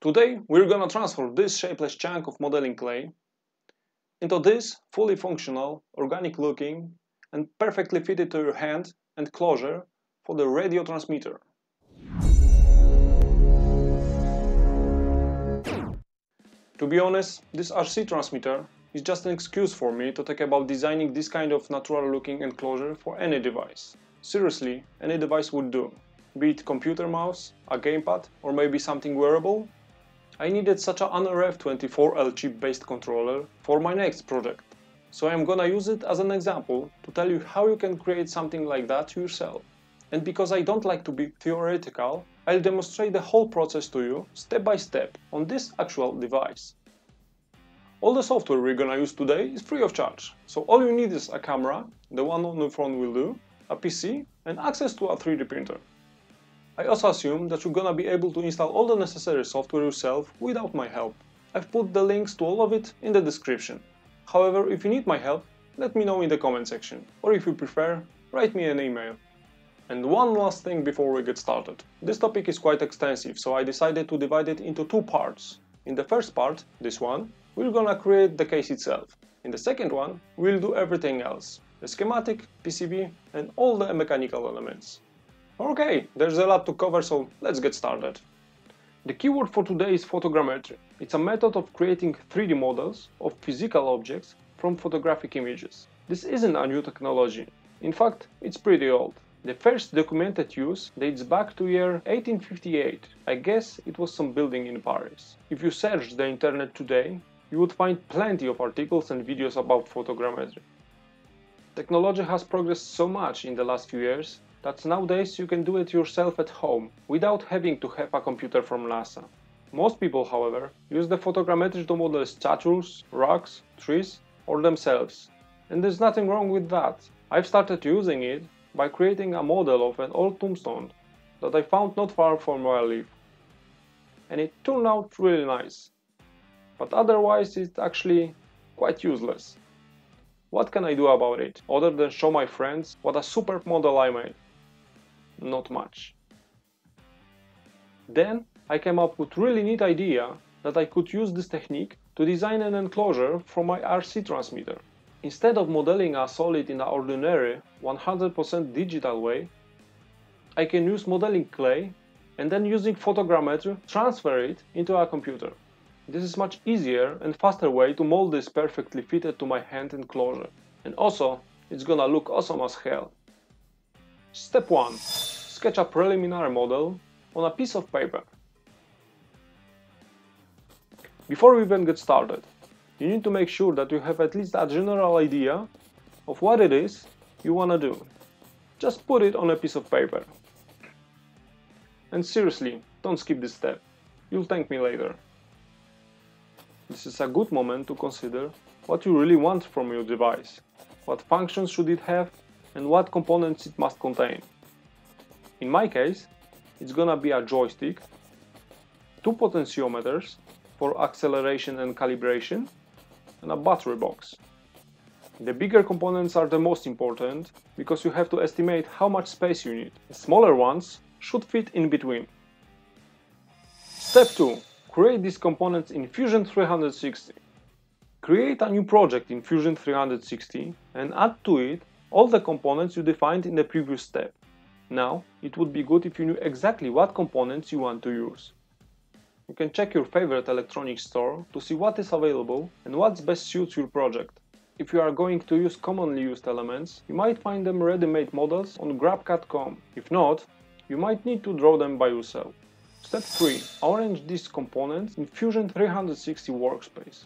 Today we're gonna transform this shapeless chunk of modeling clay into this fully functional, organic looking and perfectly fitted to your hand and closure for the radio transmitter. To be honest, this RC transmitter is just an excuse for me to talk about designing this kind of natural looking enclosure for any device. Seriously, any device would do. Be it computer mouse, a gamepad or maybe something wearable. I needed such an NRF24L chip based controller for my next project. So I'm gonna use it as an example to tell you how you can create something like that yourself. And because I don't like to be theoretical, I'll demonstrate the whole process to you step by step on this actual device. All the software we're gonna use today is free of charge, so all you need is a camera, the one on the phone will do, a PC and access to a 3D printer. I also assume that you're gonna be able to install all the necessary software yourself without my help. I've put the links to all of it in the description. However, if you need my help, let me know in the comment section, or if you prefer, write me an email. And one last thing before we get started. This topic is quite extensive, so I decided to divide it into two parts. In the first part, this one, we're gonna create the case itself. In the second one, we'll do everything else. The schematic, PCB and all the mechanical elements. Okay, there's a lot to cover, so let's get started. The keyword for today is photogrammetry. It's a method of creating 3D models of physical objects from photographic images. This isn't a new technology. In fact, it's pretty old. The first documented use dates back to year 1858. I guess it was some building in Paris. If you search the internet today, you would find plenty of articles and videos about photogrammetry. Technology has progressed so much in the last few years that nowadays you can do it yourself at home without having to have a computer from NASA. Most people, however, use the photogrammetry to model statues, rocks, trees or themselves. And there's nothing wrong with that. I've started using it by creating a model of an old tombstone that I found not far from where I live. And it turned out really nice. But otherwise it's actually quite useless. What can I do about it, other than show my friends what a superb model I made? Not much. Then I came up with really neat idea that I could use this technique to design an enclosure for my RC transmitter. Instead of modeling a solid in an ordinary 100% digital way, I can use modeling clay and then using photogrammetry transfer it into a computer. This is much easier and faster way to mold this perfectly fitted to my hand enclosure. And also, it's gonna look awesome as hell. Step 1. Sketch a preliminary model on a piece of paper. Before we even get started, you need to make sure that you have at least a general idea of what it is you want to do. Just put it on a piece of paper. And seriously, don't skip this step. You'll thank me later. This is a good moment to consider what you really want from your device, what functions should it have, and what components it must contain. In my case, it's gonna be a joystick, two potentiometers for acceleration and calibration, and a battery box. The bigger components are the most important because you have to estimate how much space you need. The smaller ones should fit in between. Step 2. Create these components in Fusion 360. Create a new project in Fusion 360 and add to it all the components you defined in the previous step. Now, it would be good if you knew exactly what components you want to use. You can check your favorite electronics store to see what is available and what best suits your project. If you are going to use commonly used elements, you might find them ready-made models on grabcad.com. If not, you might need to draw them by yourself. Step 3. Arrange these components in Fusion 360 workspace.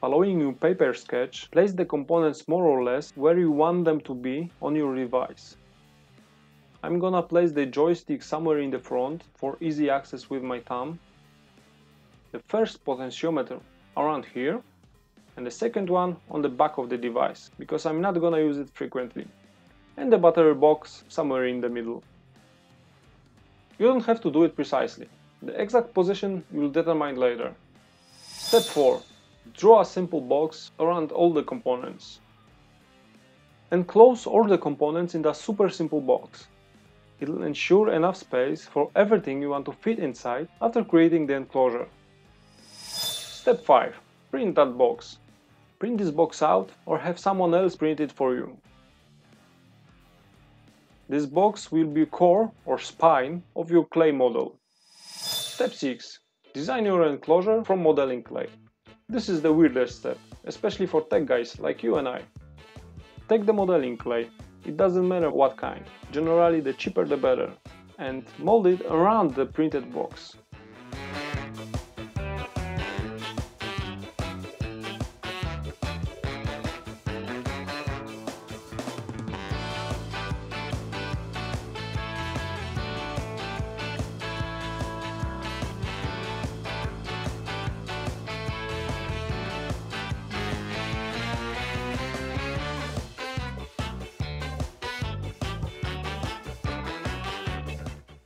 Following your paper sketch, place the components more or less where you want them to be on your device. I'm gonna place the joystick somewhere in the front for easy access with my thumb. The first potentiometer around here and the second one on the back of the device because I'm not gonna use it frequently. And the battery box somewhere in the middle. You don't have to do it precisely. The exact position you'll determine later. Step 4. Draw a simple box around all the components. Enclose all the components in a super simple box. It'll ensure enough space for everything you want to fit inside after creating the enclosure. Step 5. Print that box. Print this box out or have someone else print it for you. This box will be core or spine of your clay model. Step 6. Design your enclosure from modeling clay. This is the weirdest step, especially for tech guys like you and I. Take the modeling clay, it doesn't matter what kind, generally the cheaper the better, and mold it around the printed box.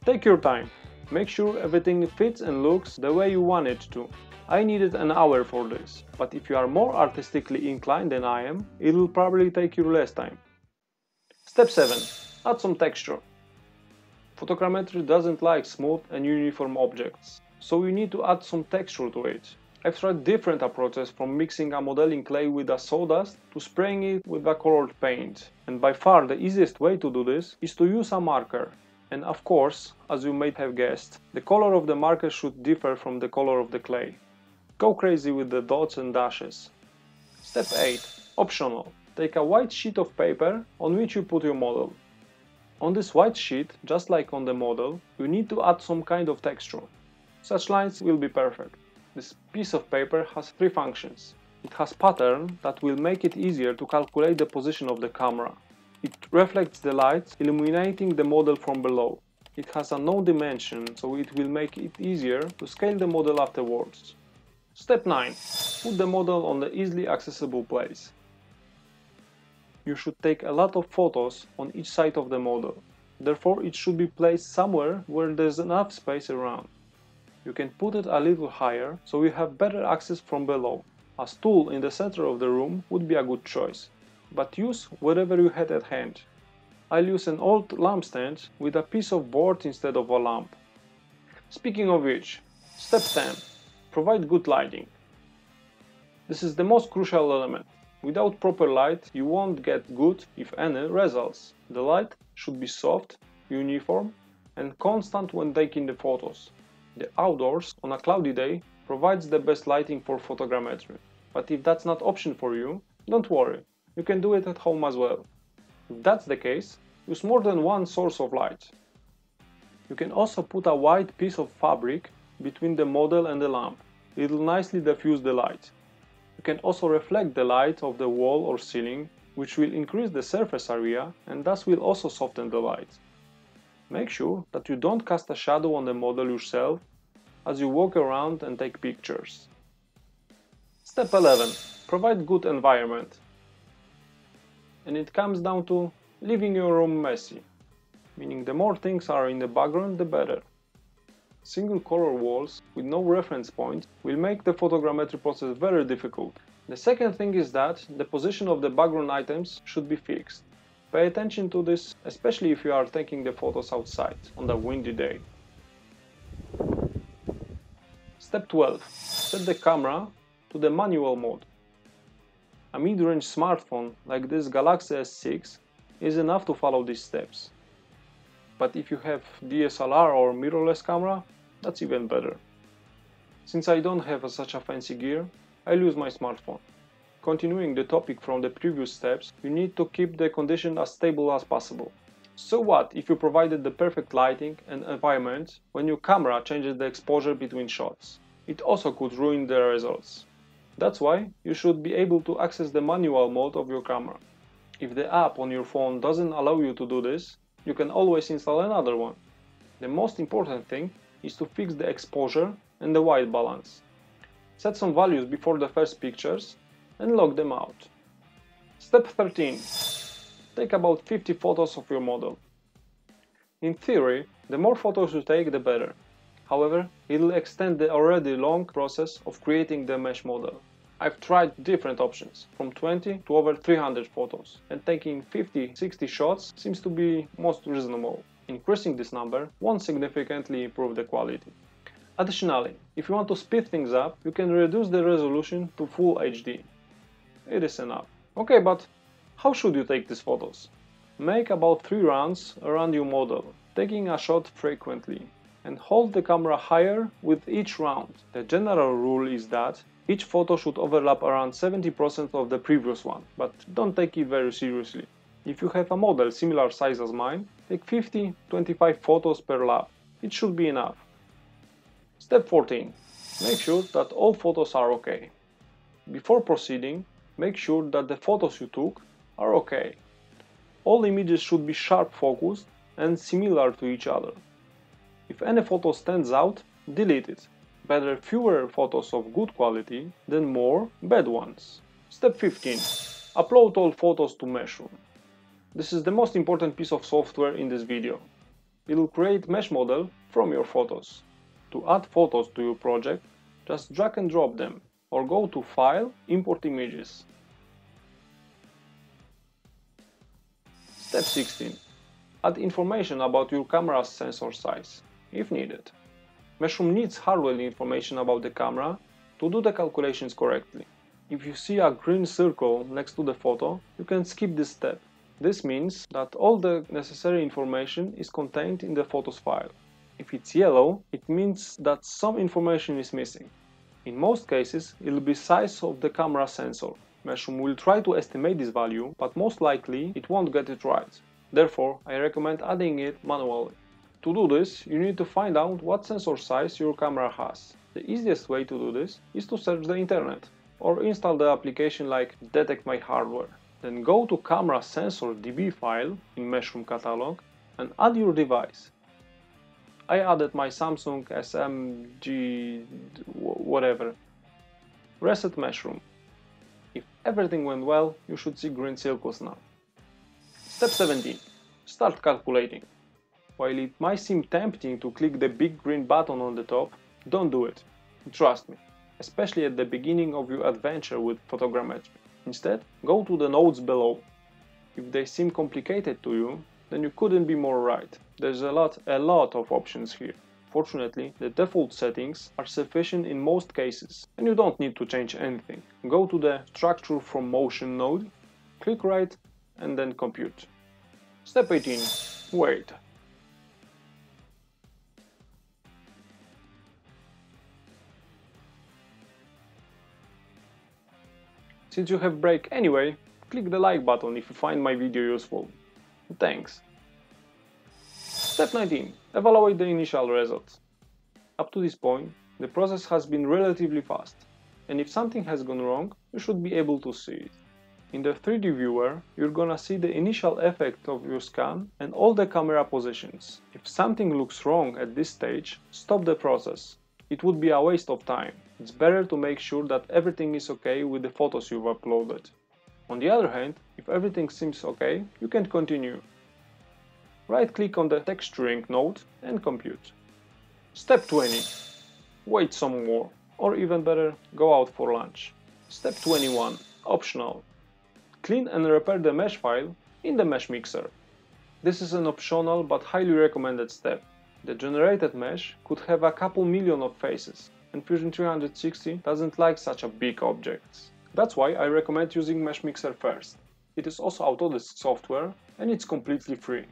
Take your time. Make sure everything fits and looks the way you want it to. I needed an hour for this, but if you are more artistically inclined than I am, it will probably take you less time. Step 7. Add some texture. Photogrammetry doesn't like smooth and uniform objects, so you need to add some texture to it. I've tried different approaches from mixing a modeling clay with a sawdust to spraying it with a colored paint. And by far the easiest way to do this is to use a marker. And of course, as you may have guessed, the color of the marker should differ from the color of the clay. Go crazy with the dots and dashes. Step 8. Optional. Take a white sheet of paper on which you put your model. On this white sheet, just like on the model, you need to add some kind of texture. Such lines will be perfect. This piece of paper has three functions. It has pattern that will make it easier to calculate the position of the camera. It reflects the light, illuminating the model from below. It has a no dimension, so it will make it easier to scale the model afterwards. Step 9. Put the model on the easily accessible place. You should take a lot of photos on each side of the model. Therefore, it should be placed somewhere where there's enough space around. You can put it a little higher, so you have better access from below. A stool in the center of the room would be a good choice but use whatever you had at hand. I'll use an old lampstand with a piece of board instead of a lamp. Speaking of which, step 10. Provide good lighting. This is the most crucial element. Without proper light, you won't get good, if any, results. The light should be soft, uniform, and constant when taking the photos. The outdoors, on a cloudy day, provides the best lighting for photogrammetry. But if that's not option for you, don't worry, you can do it at home as well. If that's the case, use more than one source of light. You can also put a white piece of fabric between the model and the lamp. It'll nicely diffuse the light. You can also reflect the light of the wall or ceiling, which will increase the surface area and thus will also soften the light. Make sure that you don't cast a shadow on the model yourself as you walk around and take pictures. Step 11. Provide good environment and it comes down to leaving your room messy, meaning the more things are in the background the better. Single color walls with no reference point will make the photogrammetry process very difficult. The second thing is that the position of the background items should be fixed. Pay attention to this, especially if you are taking the photos outside on a windy day. Step 12. Set the camera to the manual mode. A mid-range smartphone like this Galaxy S6 is enough to follow these steps. But if you have DSLR or mirrorless camera, that's even better. Since I don't have a, such a fancy gear, I'll use my smartphone. Continuing the topic from the previous steps, you need to keep the condition as stable as possible. So what if you provided the perfect lighting and environment when your camera changes the exposure between shots? It also could ruin the results. That's why you should be able to access the manual mode of your camera. If the app on your phone doesn't allow you to do this, you can always install another one. The most important thing is to fix the exposure and the white balance. Set some values before the first pictures and log them out. Step 13. Take about 50 photos of your model. In theory, the more photos you take the better. However, it'll extend the already long process of creating the mesh model. I've tried different options, from 20 to over 300 photos, and taking 50-60 shots seems to be most reasonable. Increasing this number won't significantly improve the quality. Additionally, if you want to speed things up, you can reduce the resolution to Full HD. It is enough. Okay, but how should you take these photos? Make about 3 rounds around your model, taking a shot frequently, and hold the camera higher with each round. The general rule is that each photo should overlap around 70% of the previous one, but don't take it very seriously. If you have a model similar size as mine, take 50-25 photos per lap. It should be enough. Step 14. Make sure that all photos are okay. Before proceeding, make sure that the photos you took are okay. All images should be sharp focused and similar to each other. If any photo stands out, delete it. Better fewer photos of good quality than more bad ones. Step 15. Upload all photos to Meshroom. This is the most important piece of software in this video. It will create mesh model from your photos. To add photos to your project, just drag and drop them or go to File, Import Images. Step 16. Add information about your camera's sensor size, if needed. Meshroom needs hardware information about the camera to do the calculations correctly. If you see a green circle next to the photo, you can skip this step. This means that all the necessary information is contained in the photos file. If it's yellow, it means that some information is missing. In most cases, it will be size of the camera sensor. Meshroom will try to estimate this value, but most likely it won't get it right. Therefore, I recommend adding it manually. To do this, you need to find out what sensor size your camera has. The easiest way to do this is to search the internet or install the application like Detect My Hardware. Then go to camera sensor DB file in Meshroom catalog and add your device. I added my Samsung SMG whatever. Reset Meshroom. If everything went well, you should see green circles now. Step 17. Start calculating. While it might seem tempting to click the big green button on the top, don't do it. Trust me, especially at the beginning of your adventure with photogrammetry. Instead, go to the nodes below. If they seem complicated to you, then you couldn't be more right. There's a lot, a lot of options here. Fortunately, the default settings are sufficient in most cases, and you don't need to change anything. Go to the Structure from Motion node, click right, and then Compute. Step 18. Wait. Since you have break anyway, click the like button if you find my video useful. Thanks. Step 19. Evaluate the initial results. Up to this point, the process has been relatively fast, and if something has gone wrong, you should be able to see it. In the 3D viewer, you're gonna see the initial effect of your scan and all the camera positions. If something looks wrong at this stage, stop the process. It would be a waste of time. It's better to make sure that everything is okay with the photos you've uploaded. On the other hand, if everything seems okay, you can continue. Right-click on the texturing node and compute. Step 20. Wait some more, or even better, go out for lunch. Step 21. Optional. Clean and repair the mesh file in the Meshmixer. This is an optional but highly recommended step. The generated mesh could have a couple million of faces, and Fusion 360 doesn't like such a big objects. That's why I recommend using Meshmixer first. It is also Autodesk software and it's completely free.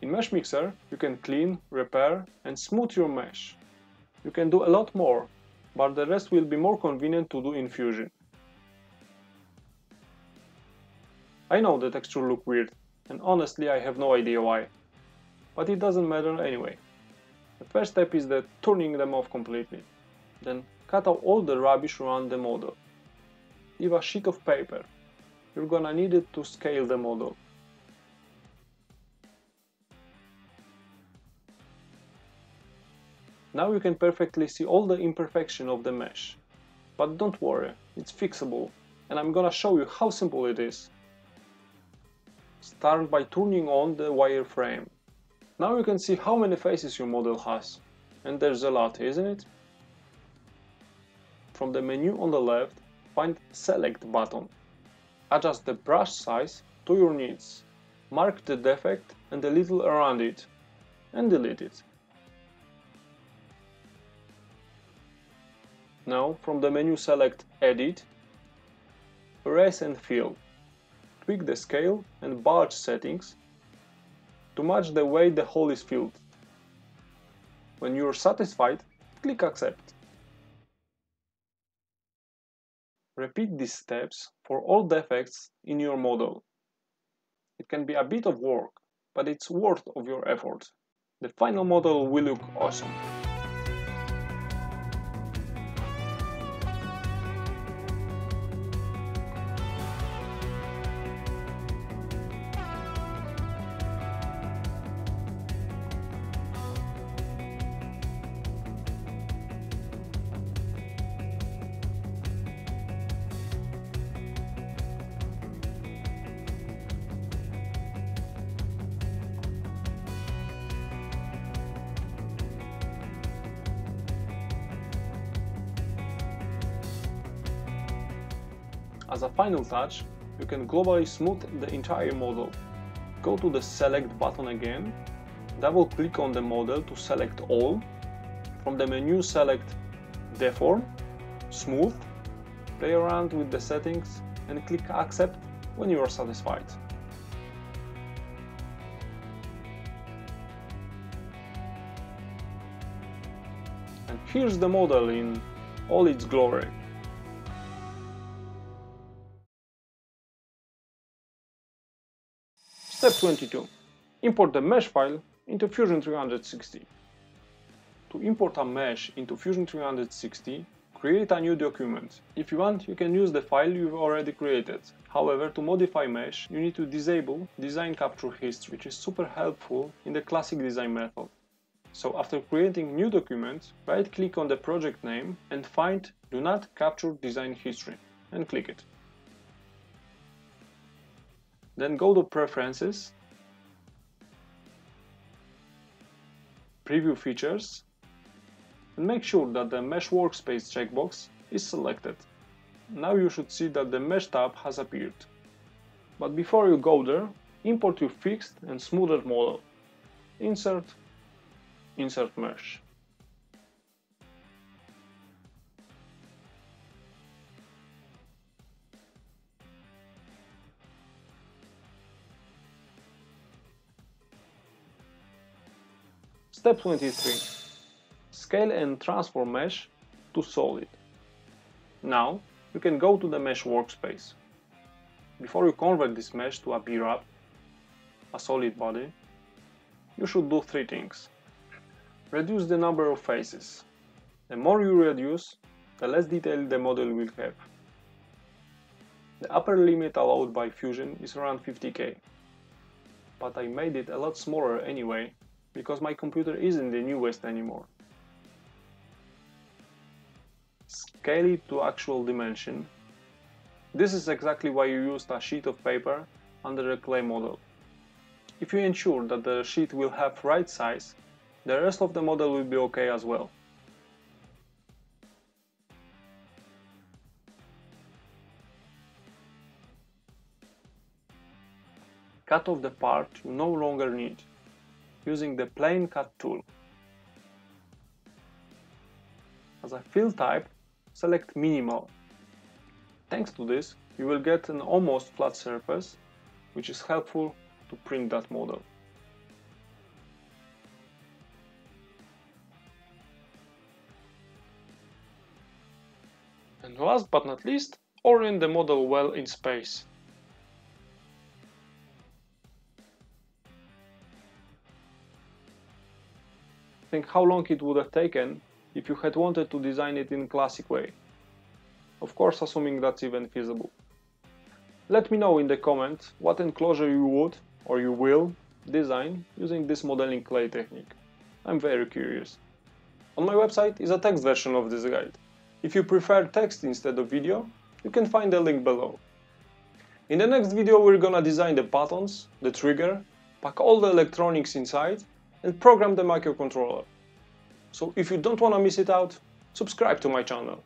In Meshmixer, you can clean, repair and smooth your mesh. You can do a lot more, but the rest will be more convenient to do in Fusion. I know the texture look weird, and honestly I have no idea why. But it doesn't matter anyway. The first step is the turning them off completely. Then cut out all the rubbish around the model. Leave a sheet of paper. You're gonna need it to scale the model. Now you can perfectly see all the imperfection of the mesh. But don't worry, it's fixable, and I'm gonna show you how simple it is. Start by turning on the wireframe. Now you can see how many faces your model has. And there's a lot, isn't it? From the menu on the left, find Select button. Adjust the brush size to your needs. Mark the defect and a little around it. and delete it. Now from the menu select Edit, Erase and Fill. Tweak the scale and bulge settings to match the way the hole is filled. When you are satisfied, click Accept. Repeat these steps for all defects in your model. It can be a bit of work, but it's worth of your effort. The final model will look awesome. As a final touch, you can globally smooth the entire model. Go to the Select button again, double click on the model to select all, from the menu select Deform, Smooth, play around with the settings and click Accept when you are satisfied. And here's the model in all its glory. Step 22. Import the mesh file into Fusion 360. To import a mesh into Fusion 360, create a new document. If you want, you can use the file you've already created. However, to modify mesh, you need to disable Design Capture History, which is super helpful in the classic design method. So after creating new document, right click on the project name and find Do not capture design history and click it. Then go to Preferences, Preview Features, and make sure that the Mesh Workspace checkbox is selected. Now you should see that the Mesh tab has appeared. But before you go there, import your fixed and smoothed model. Insert, Insert Mesh. Step 23. Scale and transform mesh to solid. Now you can go to the mesh workspace. Before you convert this mesh to a BRep, a solid body, you should do three things. Reduce the number of faces. The more you reduce, the less detail the model will have. The upper limit allowed by Fusion is around 50k, but I made it a lot smaller anyway because my computer isn't the newest anymore. Scale it to actual dimension. This is exactly why you used a sheet of paper under a clay model. If you ensure that the sheet will have right size, the rest of the model will be okay as well. Cut off the part you no longer need using the plane cut tool. As a fill type, select minimal. Thanks to this, you will get an almost flat surface, which is helpful to print that model. And last but not least, orient the model well in space. Think how long it would have taken if you had wanted to design it in classic way. Of course assuming that's even feasible. Let me know in the comments what enclosure you would, or you will, design using this modeling clay technique. I'm very curious. On my website is a text version of this guide. If you prefer text instead of video, you can find the link below. In the next video we're gonna design the buttons, the trigger, pack all the electronics inside and program the microcontroller. So if you don't want to miss it out, subscribe to my channel.